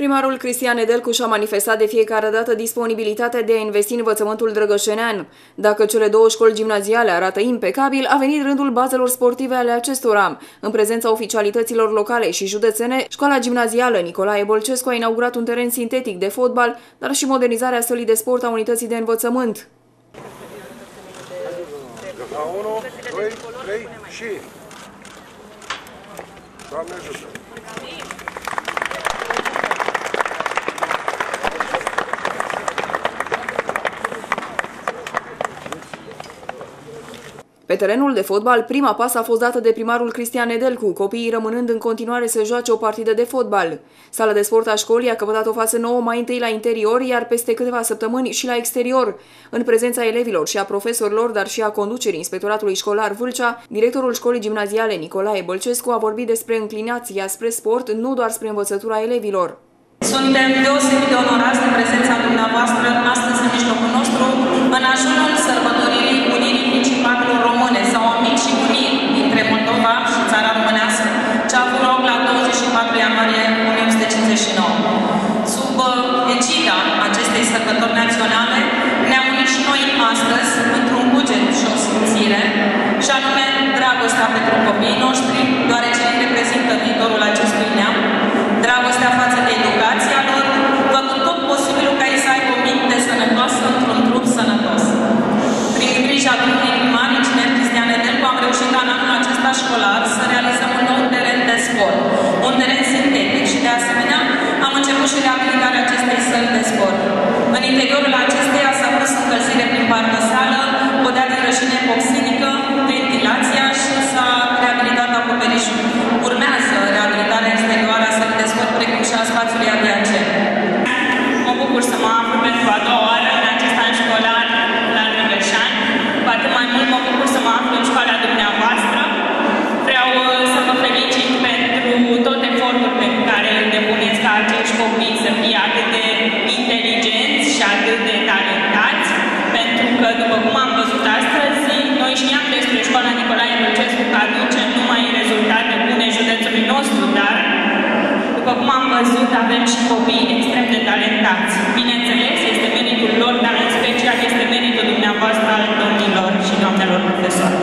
Primarul Cristian Edelcuș și-a manifestat de fiecare dată disponibilitatea de a investi în învățământul drăgășenean. Dacă cele două școli gimnaziale arată impecabil, a venit rândul bazelor sportive ale acestora. În prezența oficialităților locale și județene, școala gimnazială Nicolae Bolcescu a inaugurat un teren sintetic de fotbal, dar și modernizarea sălii de sport a unității de învățământ. La 1, 2, 3 și... Doamne ajută! Pe terenul de fotbal, prima pasă a fost dată de primarul Cristian Edelcu, copiii rămânând în continuare să joace o partidă de fotbal. Sala de sport a școlii a căpătat o față nouă mai întâi la interior, iar peste câteva săptămâni și la exterior. În prezența elevilor și a profesorilor, dar și a conducerii inspectoratului școlar Vâlcea, directorul școlii gimnaziale Nicolae Bălcescu a vorbit despre înclinația spre sport, nu doar spre învățătura elevilor. Suntem deosebit de onorați de prezența dumneavoastră astăzi în mijlocul nostru, în ajunul sărbătoririi Unirii Principatelor Române sau amici și uniri dintre Moldova și țara românească, ce a avut loc la 24 ianuarie 1959. Sub uh, egida acestei sărbători naționale, ne-am unit și noi astăzi într-un buget și o simțire, și anume dragostea pentru copiii noștri, deoarece ei reprezintă viitorul acestui neam, dragostea față de educația lor, făcând tot posibilul ca ei să aibă o minte sănătoasă într-un trup sănătos. Prin grija domnului primar, inginer Cristian Edelcu, am reușit ca în anul acesta școlar să realizăm un nou teren de sport, un teren sintetic și de asemenea am început și reabilitarea acestei săli de sport. În interiorul acesteia s-a pus încălzire prin partea sală, podea de rășine epoxinică, ventilația și s-a reabilitat acoperișul. Urmează reabilitarea exterioară a sălii de sport, precum și a spațiului adiacent. Mă bucur să mă aflu pentru a doua oară în acest an școlar la Drăgășani. Cu atât mai mult mă bucur să mă aflu în școala dumneavoastră. Vreau uh, să vă felicit pentru tot efortul pe care îl depuneți ca acești copii să fie atât de inteligenți și atât de talentați, pentru că, după cum am văzut astăzi, noi știam despre școala Nicolae Lucescu că aduce numai rezultate bune județului nostru, dar după cum am văzut, avem și copii extrem de talentați. Bineînțeles, este meritul lor, dar în special este meritul dumneavoastră al domnilor și doamnelor profesori.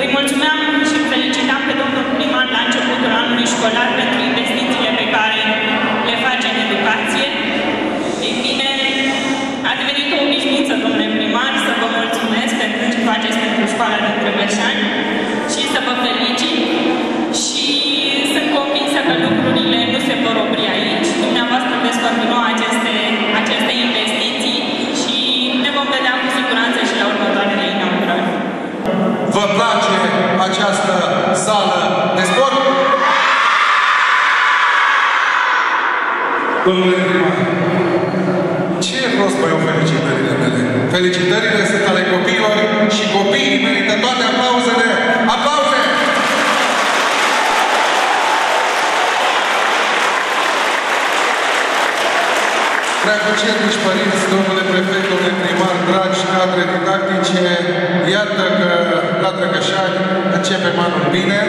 Îi mulțumeam și îl felicitam pe domnul primar la începutul anului școlar pentru investițiile pe care le face în educație. Ei bine, a devenit o obișnuință, domnule primar, să vă mulțumesc pentru ce faceți pentru școala de Trăgășani Domnule primar, ce rost mai au felicitările mele? Felicitările sunt ale copiilor și copiii merită toate aplauzele. Aplauze! Preacucernici părinți, domnule prefect, domnule primar, dragi cadre didactice, iată că la Drăgășani începem anul bine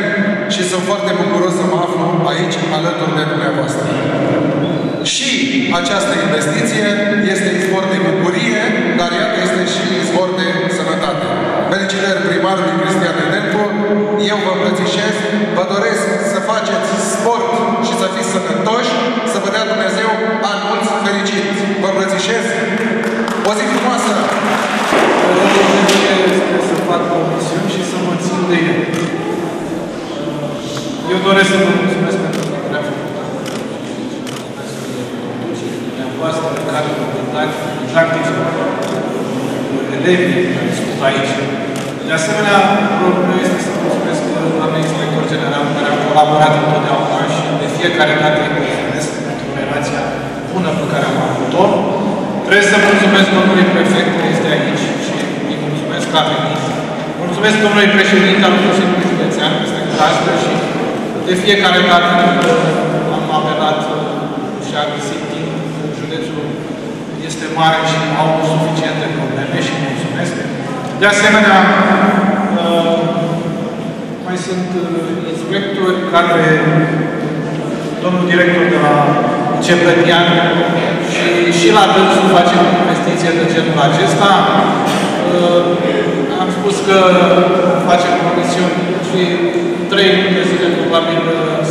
și sunt foarte bucuros să mă aflu aici alături de dumneavoastră. Și această investiție este izvor de bucurie, dar iată este și izvor de sănătate. Felicitări primarului Cristian Edencu, eu vă îmbrățișez, vă doresc să faceți sport și să fiți sănătoși, să vă dea Dumnezeu ani mulți fericiți. Vă îmbrățișez, o zi frumoasă! să fac promisiuni și să mă țin de ele. Eu doresc să vă mulțumesc pentru că a făcut dumneavoastră, care vă contact, didactici, elevii care sunt aici. De asemenea, rolul meu este să mulțumesc doamnei inspector general care a colaborat întotdeauna și de fiecare dată îi mulțumesc pentru relația bună pe care am avut-o. Trebuie să mulțumesc domnului prefect care este aici și îi mulțumesc că a venit. Mulțumesc domnului președinte al Consiliului Județean, este astăzi și de fiecare dată când am apelat și a găsit timp, județul este mare și au suficiente probleme și mulțumesc. De asemenea, mai sunt inspectori care, domnul director de la Cepetian și, și la dânsul facem investiție de genul acesta. Uh, am spus că facem comisiuni și trei luni de zile probabil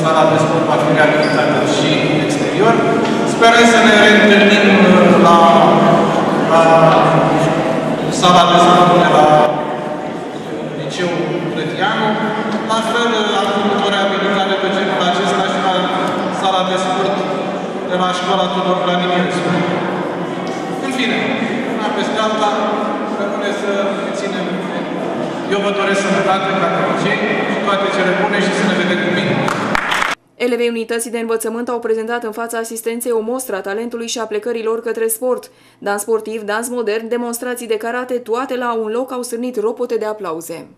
sala de sport va fi reabilitată și în exterior. Sperăm să ne reîntâlnim la, la sala de sport de la liceul Plătianu. La fel, acum o reabilitare de genul acesta și la sala de sport de la școala Tudor Vladimirescu. În fine, una peste alta, rămâne să ținem. Eu vă doresc sănătate ca obicei și toate cele bune și să ne vedem cu bine. Elevii unității de învățământ au prezentat în fața asistenței o mostră a talentului și a plecărilor către sport. Dans sportiv, dans modern, demonstrații de karate, toate la un loc au sârnit ropote de aplauze.